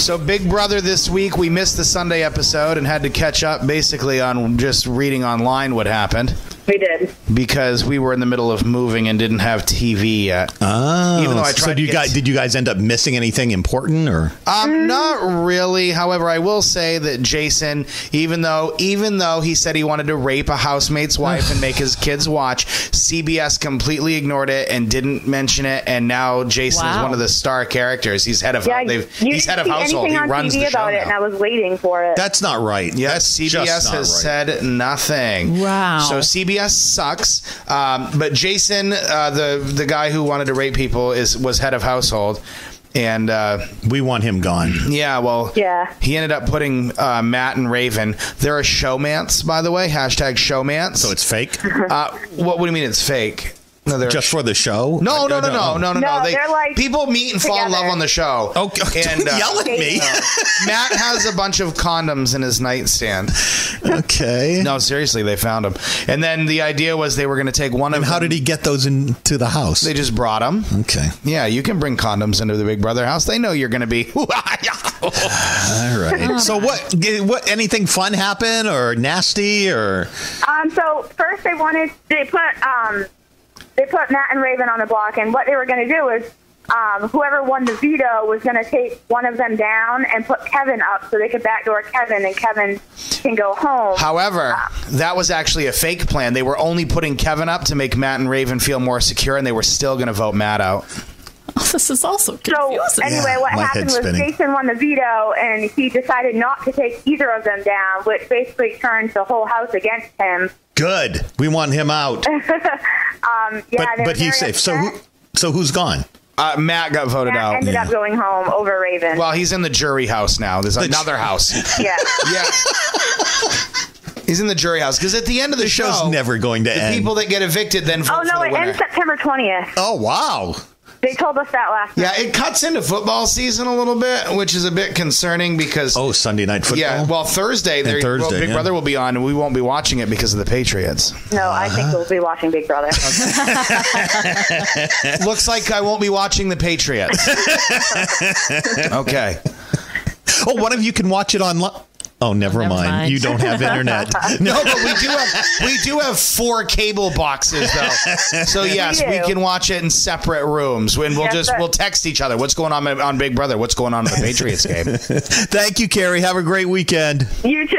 So, Big Brother this week, we missed the Sunday episode and had to catch up basically on just reading online what happened We did. because we were in the middle of moving and didn't have TV yet. Oh, Even though I so tried do to you get- guys did you guys end up missing anything important or? Um, not really. However, I will say that Jason, even though even though he said he wanted to rape a housemate's wife and make his kids watch, CBS completely ignored it and didn't mention it. And now Jason is one of the star characters. He's head of Yeah, they've, you he's didn't head of see household. anything He on runs TV the show about it, now. and I was waiting for it. That's not right. Yes, That's CBS has right. said nothing. Wow. So CBS sucks. Um, but Jason, uh, the the guy who wanted to rape people, is was head of household, and uh, we want him gone. yeah, well, Yeah. he ended up putting uh, Matt and Raven. They're a showmance, by the way. Hashtag showmance. So it's fake? uh, what, what do you mean it's fake? No, they're Just for the show? no, no, no, no, no, no, no. No, They, they're like people meet and fall in love on the show. Okay, and uh, yell at me. Matt has a bunch of condoms in his nightstand. okay. No, seriously, they found them. And then the idea was they were going to take one And of how them- did he get those into the house? They just brought them. okay. Yeah, you can bring condoms into the Big Brother house. They know you're going to be. All right. so what what anything fun happen or nasty or Um, so first they wanted they put um they put Matt and Raven on the block, and what they were going to do is um, whoever won the veto was going to take one of them down and put Kevin up so they could backdoor Kevin, and Kevin can go home. However, that was actually a fake plan. They were only putting Kevin up to make Matt and Raven feel more secure, and they were still going to vote Matt out. Oh, this is also confusing. So confusing. anyway, what my happened was spinning. Jason won the veto, and he decided not to take either of them down, which basically turned the whole house against him. Good? We want him out. Um, yeah, but but he's very safe. So who so who's gone? Uh, Matt got voted Matt out. ended up going home over Raven. Well, he's in the jury house now. There's another house. yeah. Yeah. He's in the jury house because at the end of the, The show's never going to the end. people that get evicted then vote Oh no, for the it winner. ends September twentieth. Oh wow. They told us that last yeah, night. it cuts into football season a little bit, which is a bit concerning because Oh, Sunday night football. yeah, well Thursday, there, Thursday, well, Big yeah. Brother will be on, and we won't be watching it because of the Patriots. No, I think we'll be watching Big Brother. Looks like I won't be watching the Patriots. okay. oh, one of you can watch it online. Oh, never, Never mind. mind. You don't have internet. No, but we do have we do have four cable boxes though. So yes, We we can watch it in separate rooms. And we'll Yes, just sir. we'll text each other. What's going on on Big Brother? What's going on in the Patriots game? Thank you, Keri. Have a great weekend. you too.